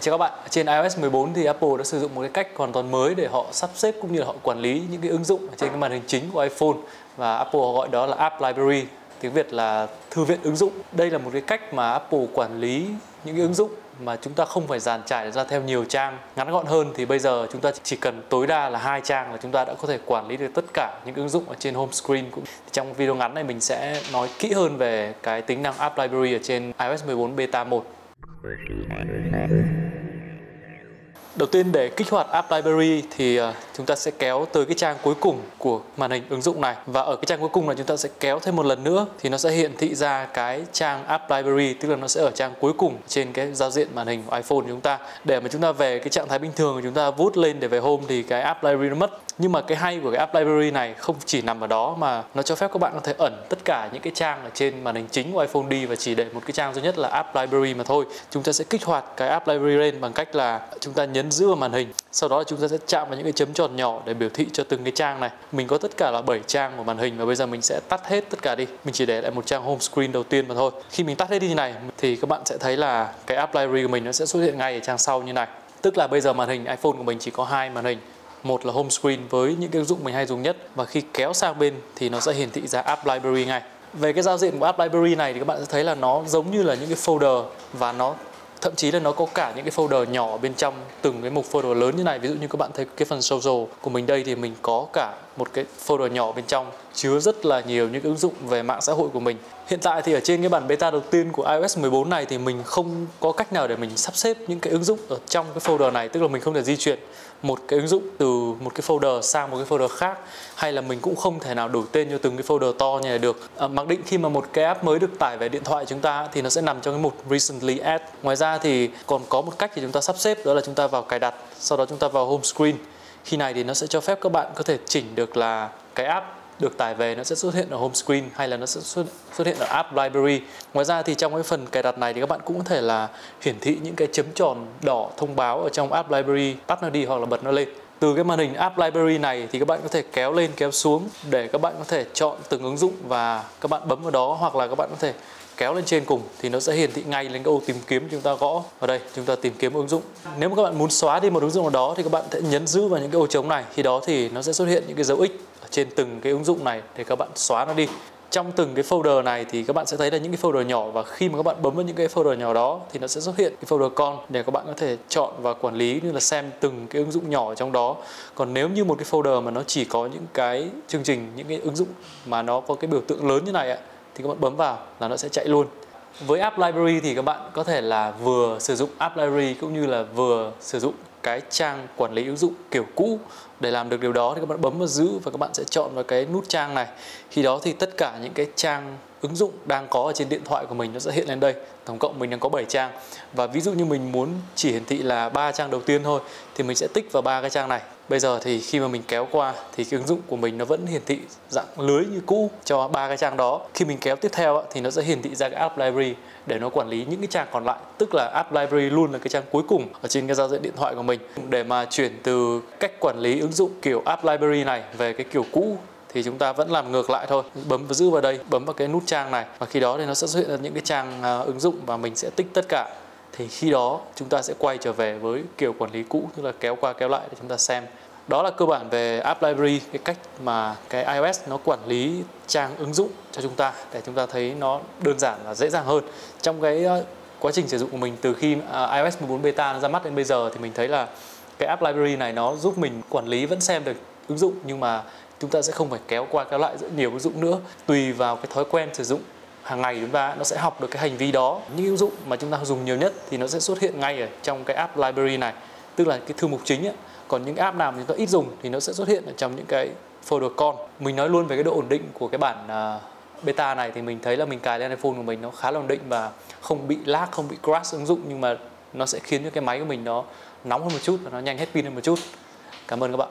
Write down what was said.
Chào các bạn, trên iOS 14 thì Apple đã sử dụng một cái cách hoàn toàn mới để họ sắp xếp cũng như là họ quản lý những cái ứng dụng trên cái màn hình chính của iPhone. Và Apple gọi đó là App Library, tiếng Việt là thư viện ứng dụng. Đây là một cái cách mà Apple quản lý những cái ứng dụng mà chúng ta không phải dàn trải ra theo nhiều trang ngắn gọn hơn. Thì bây giờ chúng ta chỉ cần tối đa là hai trang là chúng ta đã có thể quản lý được tất cả những ứng dụng ở trên home screen cũng trong video ngắn này mình sẽ nói kỹ hơn về cái tính năng app library ở trên iOS 14 beta 1 Đầu tiên để kích hoạt App Library thì à, chúng ta sẽ kéo tới cái trang cuối cùng của màn hình ứng dụng này và ở cái trang cuối cùng này chúng ta sẽ kéo thêm một lần nữa thì nó sẽ hiện thị ra cái trang App Library, tức là nó sẽ ở trang cuối cùng trên cái giao diện màn hình của iPhone của chúng ta. Để mà chúng ta về cái trạng thái bình thường chúng ta vút lên để về home thì cái App Library nó mất. Nhưng mà cái hay của cái App Library này không chỉ nằm ở đó mà nó cho phép các bạn có thể ẩn tất cả những cái trang ở trên màn hình chính của iPhone đi và chỉ để một cái trang duy nhất là App Library mà thôi. Chúng ta sẽ kích hoạt cái App Library lên bằng cách là chúng ta nhấn giữ vào màn hình. Sau đó chúng ta sẽ chạm vào những cái chấm tròn nhỏ để biểu thị cho từng cái trang này. Mình có tất cả là 7 trang của màn hình và bây giờ mình sẽ tắt hết tất cả đi. Mình chỉ để lại một trang home screen đầu tiên mà thôi. Khi mình tắt hết đi như này thì các bạn sẽ thấy là cái app library của mình nó sẽ xuất hiện ngay ở trang sau như này. Tức là bây giờ màn hình iPhone của mình chỉ có hai màn hình một là home screen với những cái ứng dụng mình hay dùng nhất. Và khi kéo sang bên thì nó sẽ hiển thị ra app library ngay. Về cái giao diện của app library này thì các bạn sẽ thấy là nó giống như là những cái folder. Và nó, thậm chí là nó có cả những cái folder nhỏ bên trong từng cái mục folder lớn như này. Ví dụ như các bạn thấy cái phần social của mình đây thì mình có cả một cái folder nhỏ bên trong chứa rất là nhiều những ứng dụng về mạng xã hội của mình. Hiện tại thì ở trên cái bản beta đầu tiên của iOS 14 này thì mình không có cách nào để mình sắp xếp những cái ứng dụng ở trong cái folder này tức là mình không thể di chuyển một cái ứng dụng từ một cái folder sang một cái folder khác hay là mình cũng không thể nào đổi tên cho từng cái folder to như này được. À, mặc định khi mà một cái app mới được tải về điện thoại chúng ta thì nó sẽ nằm trong cái mục recently add ngoài ra thì còn có một cách để chúng ta sắp xếp đó là chúng ta vào cài đặt sau đó chúng ta vào home screen khi này thì nó sẽ cho phép các bạn có thể chỉnh được là cái app được tải về nó sẽ xuất hiện ở home screen hay là nó sẽ xuất, xuất hiện ở app library. Ngoài ra thì trong cái phần cài đặt này thì các bạn cũng có thể là hiển thị những cái chấm tròn đỏ thông báo ở trong app library, tắt nó đi hoặc là bật nó lên. Từ cái màn hình app library này thì các bạn có thể kéo lên kéo xuống để các bạn có thể chọn từng ứng dụng và các bạn bấm vào đó hoặc là các bạn có thể kéo lên trên cùng thì nó sẽ hiển thị ngay lên cái ô tìm kiếm chúng ta gõ ở đây, chúng ta tìm kiếm ứng dụng. Nếu mà các bạn muốn xóa đi một ứng dụng nào đó thì các bạn sẽ nhấn giữ vào những cái ô trống này. Khi đó thì nó sẽ xuất hiện những cái dấu x ở trên từng cái ứng dụng này để các bạn xóa nó đi. Trong từng cái folder này thì các bạn sẽ thấy là những cái folder nhỏ và khi mà các bạn bấm vào những cái folder nhỏ đó thì nó sẽ xuất hiện cái folder con để các bạn có thể chọn và quản lý như là xem từng cái ứng dụng nhỏ ở trong đó. Còn nếu như một cái folder mà nó chỉ có những cái chương trình, những cái ứng dụng mà nó có cái biểu tượng lớn như này ạ thì các bạn bấm vào là nó sẽ chạy luôn. Với app library thì các bạn có thể là vừa sử dụng app library cũng như là vừa sử dụng cái trang quản lý ứng dụng kiểu cũ để làm được điều đó thì các bạn bấm vào giữ và các bạn sẽ chọn vào cái nút trang này. Khi đó thì tất cả những cái trang ứng dụng đang có ở trên điện thoại của mình nó sẽ hiện lên đây. Tổng cộng mình đang có 7 trang. Và ví dụ như mình muốn chỉ hiển thị là ba trang đầu tiên thôi, thì mình sẽ tích vào ba cái trang này. Bây giờ thì khi mà mình kéo qua thì cái ứng dụng của mình nó vẫn hiển thị dạng lưới như cũ cho ba cái trang đó. Khi mình kéo tiếp theo thì nó sẽ hiển thị ra cái app library để nó quản lý những cái trang còn lại. Tức là app library luôn là cái trang cuối cùng ở trên cái giao diện điện thoại của mình. Để mà chuyển từ cách quản lý ứng dụng kiểu app library này về cái kiểu cũ thì chúng ta vẫn làm ngược lại thôi. Bấm và giữ vào đây, bấm vào cái nút trang này và khi đó thì nó sẽ xuất hiện những cái trang à, ứng dụng và mình sẽ tích tất cả. Thì khi đó chúng ta sẽ quay trở về với kiểu quản lý cũ, tức là kéo qua kéo lại để chúng ta xem. Đó là cơ bản về app library, cái cách mà cái iOS nó quản lý trang ứng dụng cho chúng ta để chúng ta thấy nó đơn giản và dễ dàng hơn. Trong cái à, quá trình sử dụng của mình từ khi à, iOS 14 beta nó ra mắt đến bây giờ thì mình thấy là cái app library này nó giúp mình quản lý vẫn xem được ứng dụng nhưng mà chúng ta sẽ không phải kéo qua kéo lại rất nhiều ứng dụng nữa. Tùy vào cái thói quen sử dụng hàng ngày chúng ta nó sẽ học được cái hành vi đó. Những ứng dụng mà chúng ta dùng nhiều nhất thì nó sẽ xuất hiện ngay ở trong cái app library này tức là cái thư mục chính ấy. còn những app nào mà chúng ta ít dùng thì nó sẽ xuất hiện ở trong những cái folder con. Mình nói luôn về cái độ ổn định của cái bản uh, beta này thì mình thấy là mình cài lên iPhone của mình nó khá là ổn định và không bị lag không bị crash ứng dụng nhưng mà nó sẽ khiến cho cái máy của mình nó nóng hơn một chút và nó nhanh hết pin hơn một chút. Cảm ơn các bạn.